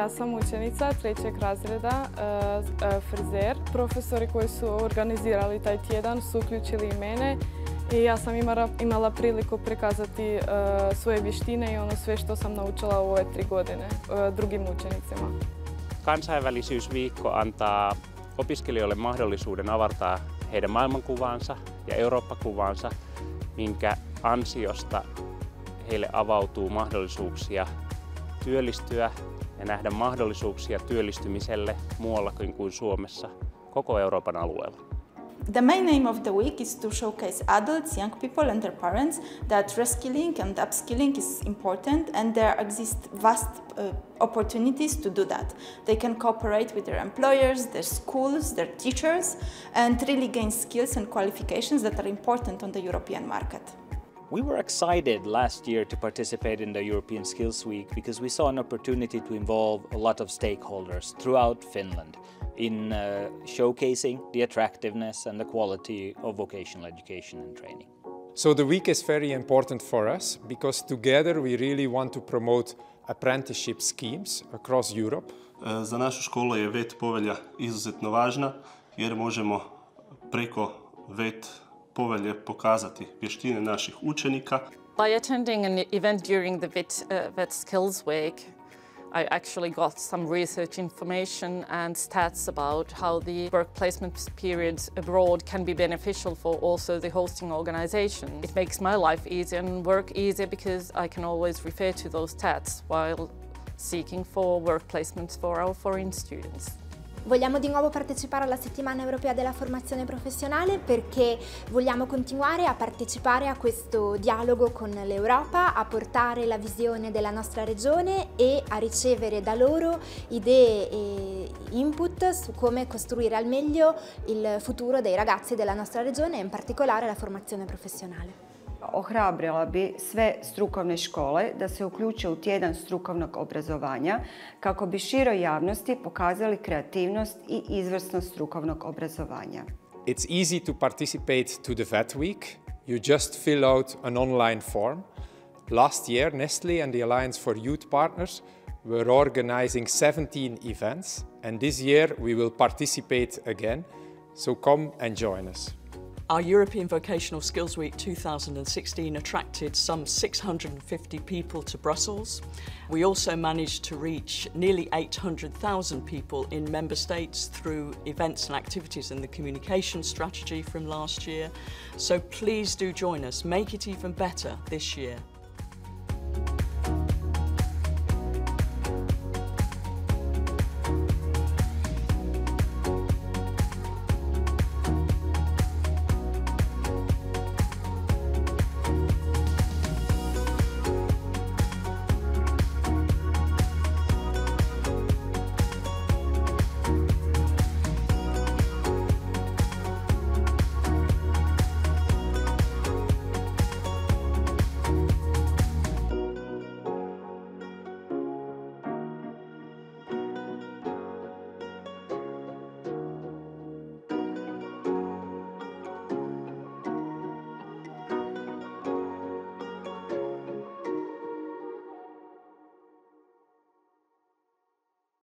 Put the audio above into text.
Ja sam učenica trećeg razreda e, e, frizer. Profesori koji su organizirali taj tjedan su uključili i mene i ja sam imala, priliku prikazati e, svoje vještine i ono sve što sam naučila u ove tri godine drugim učenicima. Kansainvälisyysviikko antaa opiskelijoille mahdollisuuden avartaa heidän maailmankuvaansa ja Eurooppa-kuvaansa, minkä ansiosta heille avautuu mahdollisuuksia työllistyä ja nähdä mahdollisuuksia työllistymiselle muuallakin kuin Suomessa, koko Euroopan alueella. The main aim of the week is to showcase adults, young people and their parents that reskilling and upskilling is important and there exist vast uh, opportunities to do that. They can cooperate with their employers, their schools, their teachers and really gain skills and qualifications that are important on the European market. We were excited last year to participate in the European Skills Week because we saw an opportunity to involve a lot of stakeholders throughout Finland in uh, showcasing the attractiveness and the quality of vocational education and training. So the week is very important for us because together we really want to promote apprenticeship schemes across Europe. Za našu školu je VET povelja izuzetno važna jer možemo preko VET povelje pokazati vještine naših učenika. By attending an event during the VET, uh, VET Skills Week, I actually got some research information and stats about how the work placement periods abroad can be beneficial for also the hosting organization. It makes my life easier and work easier because I can always refer to those stats while seeking for work placements for our foreign students. Vogliamo di nuovo partecipare alla settimana europea della formazione professionale perché vogliamo continuare a partecipare a questo dialogo con l'Europa, a portare la visione della nostra regione e a ricevere da loro idee e input su come costruire al meglio il futuro dei ragazzi della nostra regione e in particolare la formazione professionale. Ohrabrila bi sve strukovne škole da se uključe u tjedan strukovnog obrazovanja kako bi široj javnosti pokazali kreativnost i izvrsnost strukovnog obrazovanja. It's easy to participate to the VET Week. You just fill out an online form. Last year, Nestle and the Alliance for Youth Partners were organizing 17 events, and this year we will participate again. So come and join us. Our European Vocational Skills Week 2016 attracted some 650 people to Brussels. We also managed to reach nearly 800,000 people in member states through events and activities in the communication strategy from last year. So please do join us, make it even better this year.